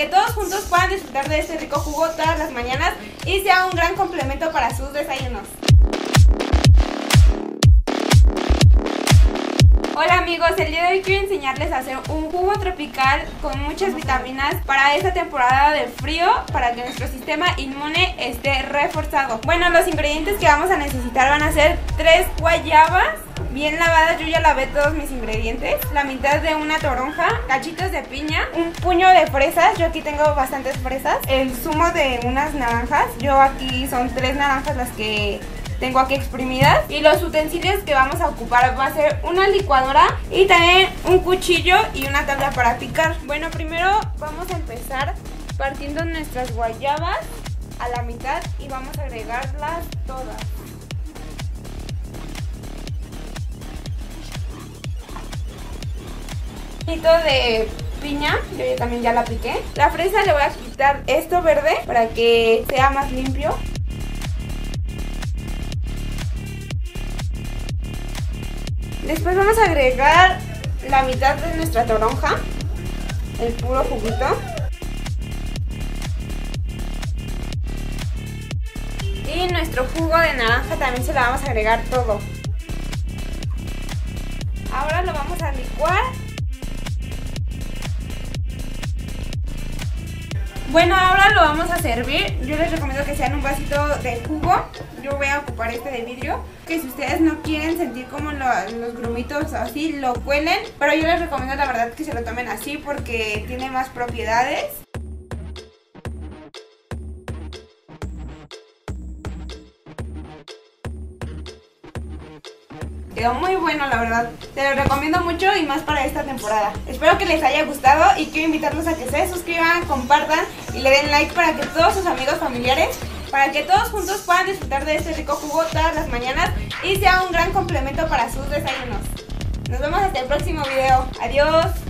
que todos juntos puedan disfrutar de este rico jugo todas las mañanas y sea un gran complemento para sus desayunos. Hola amigos, el día de hoy quiero enseñarles a hacer un jugo tropical con muchas vitaminas para esta temporada de frío para que nuestro sistema inmune esté reforzado. Bueno, los ingredientes que vamos a necesitar van a ser tres guayabas, bien lavadas, yo ya lavé todos mis ingredientes, la mitad de una toronja, cachitos de piña, un puño de fresas, yo aquí tengo bastantes fresas, el zumo de unas naranjas, yo aquí son tres naranjas las que tengo aquí exprimidas. Y los utensilios que vamos a ocupar va a ser una licuadora y también un cuchillo y una tabla para picar. Bueno, primero vamos a empezar partiendo nuestras guayabas a la mitad y vamos a agregarlas todas. De piña, yo también ya la piqué. La fresa le voy a quitar esto verde para que sea más limpio. Después vamos a agregar la mitad de nuestra toronja, el puro juguito. Y nuestro jugo de naranja también se lo vamos a agregar todo. Ahora lo vamos a licuar Bueno, ahora lo vamos a servir. Yo les recomiendo que sean un vasito de jugo. Yo voy a ocupar este de vidrio. Que si ustedes no quieren sentir como los grumitos así, lo cuelen. Pero yo les recomiendo la verdad que se lo tomen así porque tiene más propiedades. Quedó muy bueno, la verdad. Te lo recomiendo mucho y más para esta temporada. Espero que les haya gustado y quiero invitarlos a que se suscriban, compartan y le den like para que todos sus amigos familiares, para que todos juntos puedan disfrutar de este rico jugo todas las mañanas y sea un gran complemento para sus desayunos. Nos vemos hasta el próximo video. Adiós.